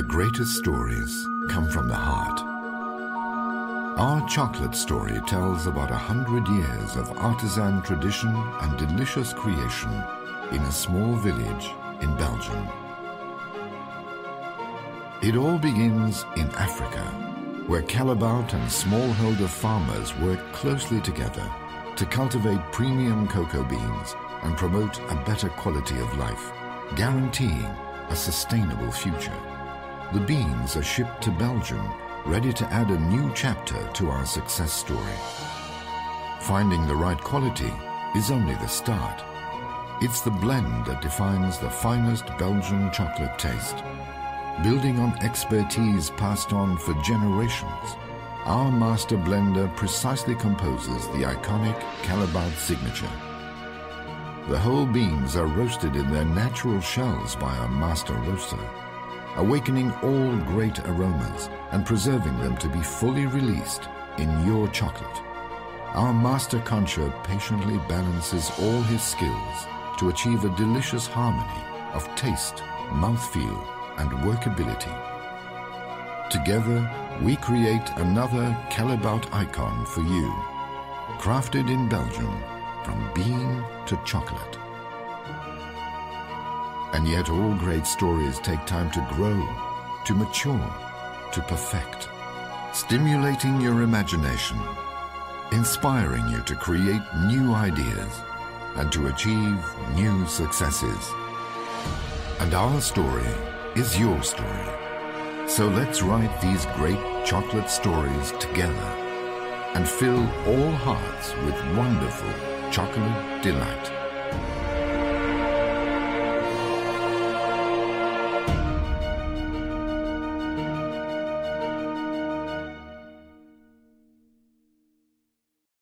The greatest stories come from the heart. Our chocolate story tells about a hundred years of artisan tradition and delicious creation in a small village in Belgium. It all begins in Africa, where Callebaut and smallholder farmers work closely together to cultivate premium cocoa beans and promote a better quality of life, guaranteeing a sustainable future. The beans are shipped to Belgium, ready to add a new chapter to our success story. Finding the right quality is only the start. It's the blend that defines the finest Belgian chocolate taste. Building on expertise passed on for generations, our master blender precisely composes the iconic Callebaut signature. The whole beans are roasted in their natural shells by our master roaster, awakening all great aromas and preserving them to be fully released in your chocolate. Our master concher patiently balances all his skills to achieve a delicious harmony of taste, mouthfeel, and workability. Together, we create another Callebaut icon for you, crafted in Belgium from bean to chocolate. And yet all great stories take time to grow, to mature, to perfect, stimulating your imagination, inspiring you to create new ideas and to achieve new successes. And our story is your story. So let's write these great chocolate stories together and fill all hearts with wonderful chocolate delight.